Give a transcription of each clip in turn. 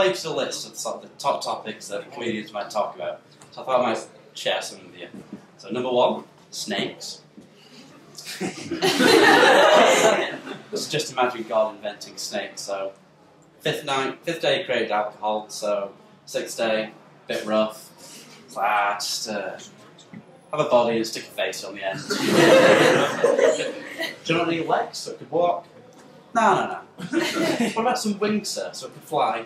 collated a list of sort of the top topics that comedians might talk about. So I thought I might share some with you. So number one, snakes. Just- just imagine God inventing snakes. So fifth night, fifth day created alcohol. So sixth day, bit rough. Ah, just uh, have a body and stick a face on the end. Do you not need legs so it could walk? No, no, no. what about some wings, sir, so it could fly?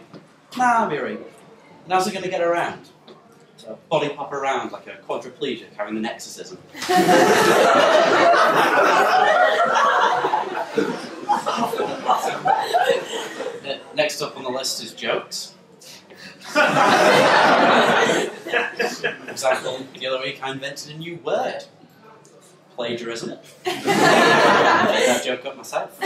Nah, Miri. And how's it going to get around? So body pop around like a quadriplegic having an exorcism. Next up on the list is jokes. For example, the other week I invented a new word. Plagiarism. Made that joke up myself.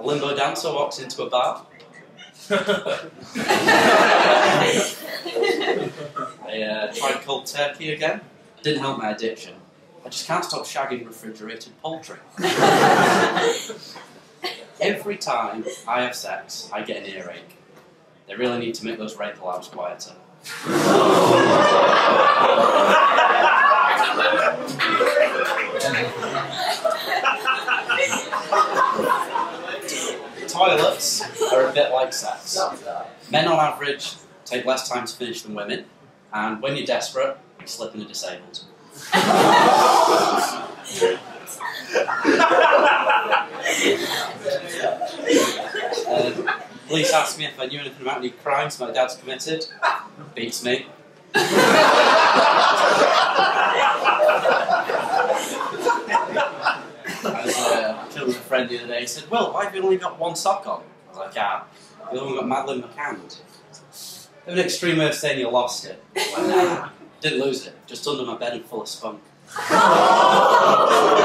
A limbo dancer walks into a bar. I uh, tried cold turkey again. Didn't help my addiction. I just can't stop shagging refrigerated poultry. Every time I have sex, I get an earache. They really need to make those rape alarms quieter. Toilets are a bit like sex. Men on average take less time to finish than women, and when you're desperate, you slip in a disabled. Uh, police asked me if I knew anything about any crimes my dad's committed. Beats me. I was uh, chilling with a friend the other day. He said, "Well, why have you only got one sock on?" I was like, "Ah, other one got Madeleine McCann." An extreme of saying you lost it. Like, nah, didn't lose it. Just under my bed and full of spunk.